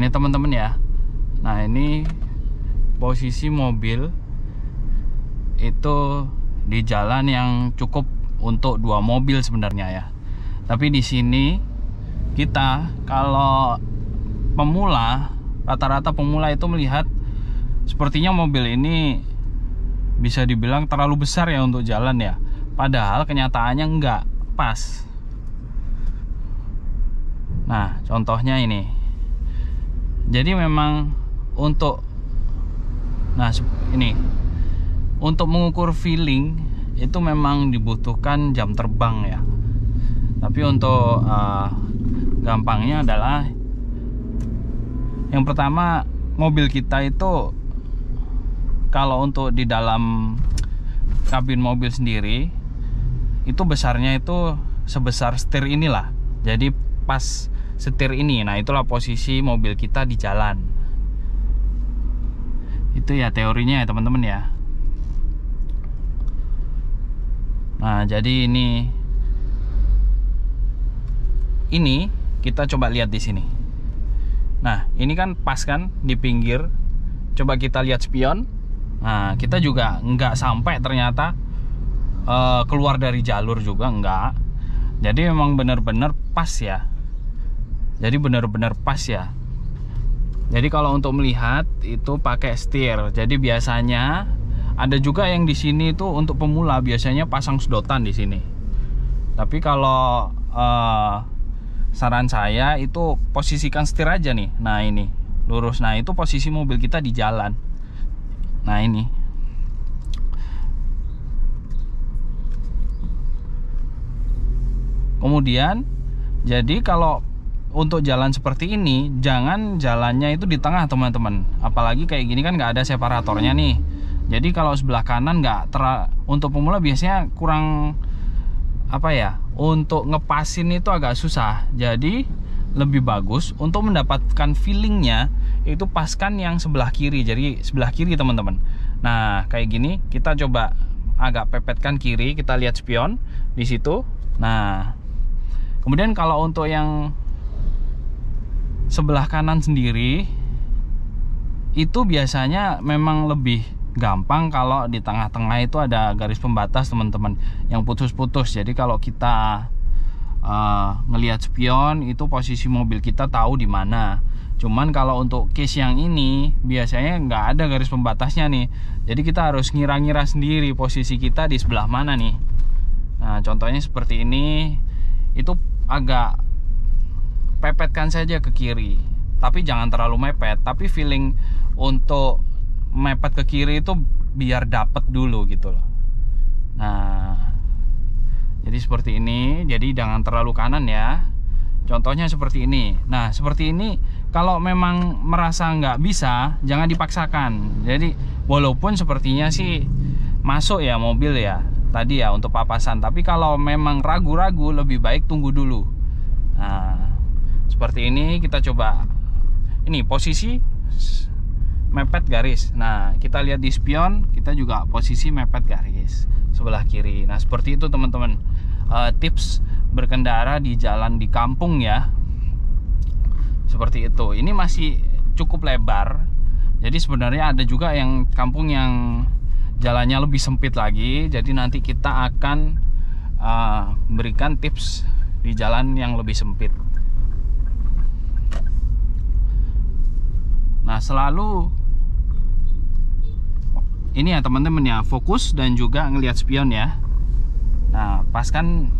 ini teman-teman ya. Nah ini posisi mobil itu di jalan yang cukup untuk dua mobil sebenarnya ya. Tapi di sini kita kalau pemula rata-rata pemula itu melihat sepertinya mobil ini bisa dibilang terlalu besar ya untuk jalan ya. Padahal kenyataannya enggak pas. Nah contohnya ini jadi memang untuk nah ini. Untuk mengukur feeling itu memang dibutuhkan jam terbang ya. Tapi untuk uh, gampangnya adalah yang pertama mobil kita itu kalau untuk di dalam kabin mobil sendiri itu besarnya itu sebesar setir inilah. Jadi pas setir ini. Nah itulah posisi mobil kita di jalan. Itu ya teorinya ya teman-teman ya. Nah jadi ini ini kita coba lihat di sini. Nah ini kan pas kan di pinggir. Coba kita lihat spion. Nah kita juga nggak sampai ternyata uh, keluar dari jalur juga nggak. Jadi memang benar-benar pas ya jadi benar-benar pas ya. Jadi kalau untuk melihat itu pakai setir. Jadi biasanya ada juga yang di sini itu untuk pemula biasanya pasang sedotan di sini. Tapi kalau uh, saran saya itu posisikan setir aja nih. Nah ini lurus. Nah itu posisi mobil kita di jalan. Nah ini. Kemudian jadi kalau untuk jalan seperti ini jangan jalannya itu di tengah teman-teman. Apalagi kayak gini kan nggak ada separatornya nih. Jadi kalau sebelah kanan nggak ter untuk pemula biasanya kurang apa ya untuk ngepasin itu agak susah. Jadi lebih bagus untuk mendapatkan feelingnya itu paskan yang sebelah kiri. Jadi sebelah kiri teman-teman. Nah kayak gini kita coba agak pepetkan kiri kita lihat spion di situ. Nah kemudian kalau untuk yang sebelah kanan sendiri itu biasanya memang lebih gampang kalau di tengah-tengah itu ada garis pembatas teman-teman yang putus-putus. Jadi kalau kita uh, ngelihat spion itu posisi mobil kita tahu di mana. Cuman kalau untuk case yang ini biasanya nggak ada garis pembatasnya nih. Jadi kita harus ngira-ngira sendiri posisi kita di sebelah mana nih. Nah contohnya seperti ini. Itu agak pepetkan saja ke kiri. Tapi jangan terlalu mepet tapi feeling untuk mepet ke kiri itu biar dapet dulu gitu loh. Nah jadi seperti ini. Jadi jangan terlalu kanan ya. Contohnya seperti ini. Nah seperti ini kalau memang merasa nggak bisa jangan dipaksakan. Jadi walaupun sepertinya sih masuk ya mobil ya tadi ya untuk papasan. Tapi kalau memang ragu-ragu lebih baik tunggu dulu. Nah seperti ini kita coba ini posisi mepet garis. Nah kita lihat di spion kita juga posisi mepet garis sebelah kiri. Nah seperti itu teman-teman. Uh, tips berkendara di jalan di kampung ya. Seperti itu. Ini masih cukup lebar. Jadi sebenarnya ada juga yang kampung yang jalannya lebih sempit lagi. Jadi nanti kita akan uh, berikan tips di jalan yang lebih sempit nah selalu ini ya teman-teman ya fokus dan juga ngelihat spion ya. Nah pas kan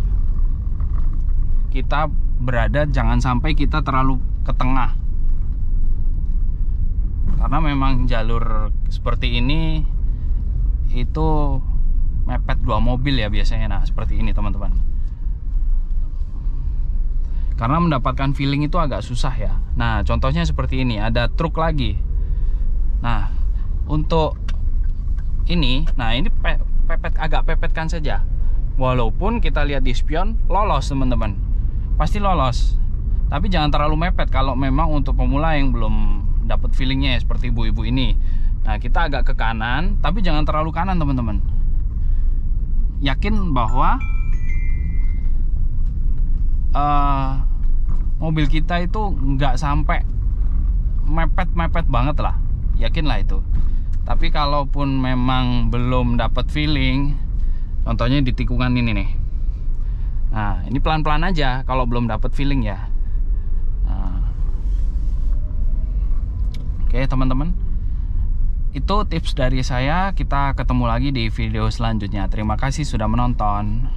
kita berada jangan sampai kita terlalu ke tengah. Karena memang jalur seperti ini itu mepet dua mobil ya biasanya. Nah seperti ini teman-teman karena mendapatkan feeling itu agak susah ya. Nah contohnya seperti ini ada truk lagi. Nah untuk ini nah ini pe pepet agak pepetkan saja. Walaupun kita lihat di spion lolos teman-teman. Pasti lolos. Tapi jangan terlalu mepet kalau memang untuk pemula yang belum dapat feelingnya ya, seperti ibu-ibu ini. Nah kita agak ke kanan tapi jangan terlalu kanan teman-teman. Yakin bahwa uh, mobil kita itu nggak sampai mepet-mepet banget lah. Yakin lah itu. Tapi kalaupun memang belum dapat feeling contohnya di tikungan ini nih. Nah ini pelan-pelan aja kalau belum dapat feeling ya. Nah. oke teman-teman. Itu tips dari saya. Kita ketemu lagi di video selanjutnya. Terima kasih sudah menonton